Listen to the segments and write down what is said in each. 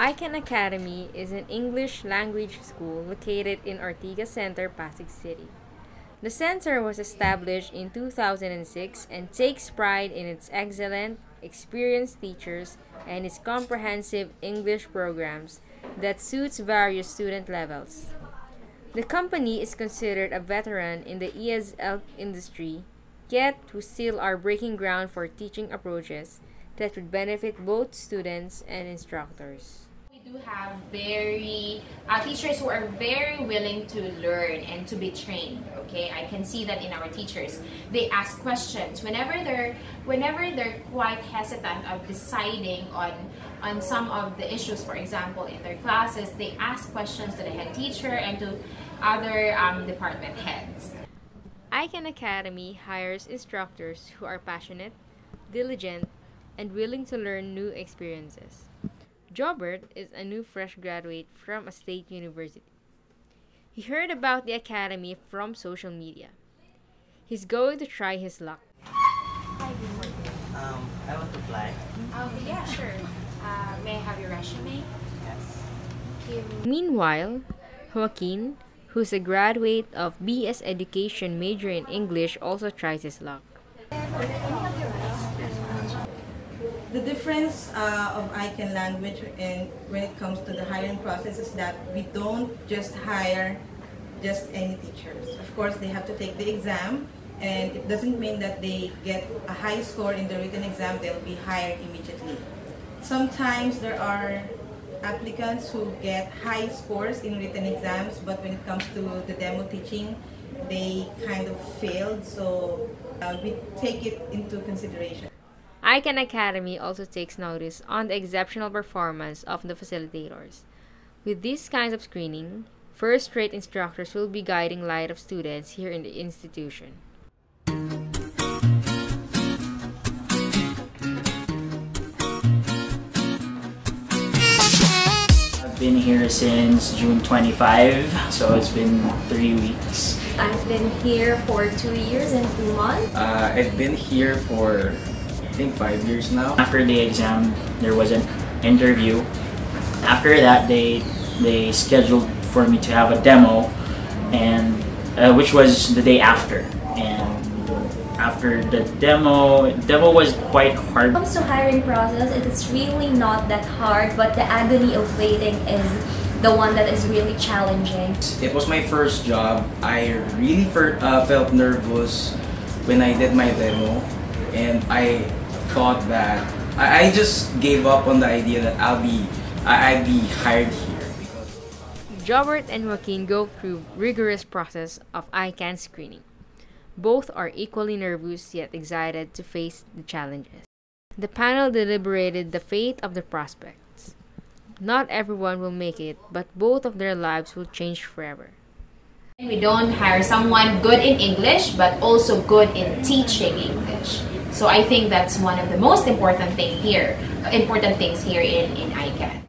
I Can Academy is an English language school located in Ortigas Center, Pasig City. The center was established in 2006 and takes pride in its excellent, experienced teachers and its comprehensive English programs that suits various student levels. The company is considered a veteran in the ESL industry, yet we still are breaking ground for teaching approaches that would benefit both students and instructors do have very uh, teachers who are very willing to learn and to be trained okay? I can see that in our teachers. They ask questions. Whenever they're whenever they're quite hesitant of deciding on on some of the issues for example in their classes they ask questions to the head teacher and to other um, department heads. I Can Academy hires instructors who are passionate, diligent, and willing to learn new experiences. Jobert is a new fresh graduate from a state university. He heard about the academy from social media. He's going to try his luck. Hi, good. Um, I want to apply. Oh, yeah, sure. Uh, may I have your resume? Yes. Thank you. Meanwhile, Joaquin, who's a graduate of BS Education major in English, also tries his luck. The difference uh, of I Can language and when it comes to the hiring process is that we don't just hire just any teachers. Of course, they have to take the exam and it doesn't mean that they get a high score in the written exam, they'll be hired immediately. Sometimes there are applicants who get high scores in written exams, but when it comes to the demo teaching, they kind of failed, so uh, we take it into consideration. I Can Academy also takes notice on the exceptional performance of the facilitators. With these kinds of screening, first-rate instructors will be guiding light of students here in the institution. I've been here since June 25, so it's been three weeks. I've been here for two years and two months. Uh, I've been here for I think five years now. After the exam, there was an interview. After that, they they scheduled for me to have a demo, and uh, which was the day after. And after the demo, demo was quite hard. When it comes to hiring process, it is really not that hard, but the agony of waiting is the one that is really challenging. It was my first job. I really uh, felt nervous when I did my demo, and I thought that I, I just gave up on the idea that I'll be I- I'd be hired here because Jobert and Joaquin go through rigorous process of I Can screening. Both are equally nervous yet excited to face the challenges. The panel deliberated the fate of the prospects. Not everyone will make it, but both of their lives will change forever. We don't hire someone good in English, but also good in teaching English. So I think that's one of the most important thing here, important things here in, in I Can.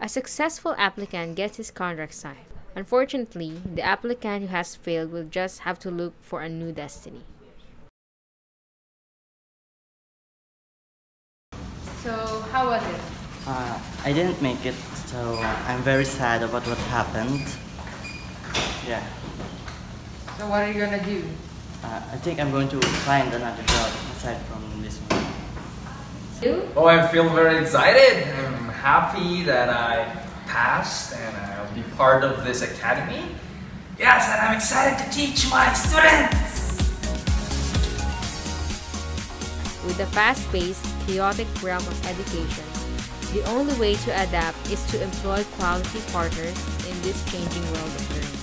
A successful applicant gets his contract signed. Unfortunately, the applicant who has failed will just have to look for a new destiny. So how was it? Uh, I didn't make it, so I'm very sad about what happened. Yeah. So what are you gonna do? Uh, I think I'm going to find another job aside from this one. Oh, I feel very excited. I'm happy that I passed and I'll be part of this academy. Yes, and I'm excited to teach my students. With the fast-paced, chaotic realm of education, the only way to adapt is to employ quality partners in this changing world of learning.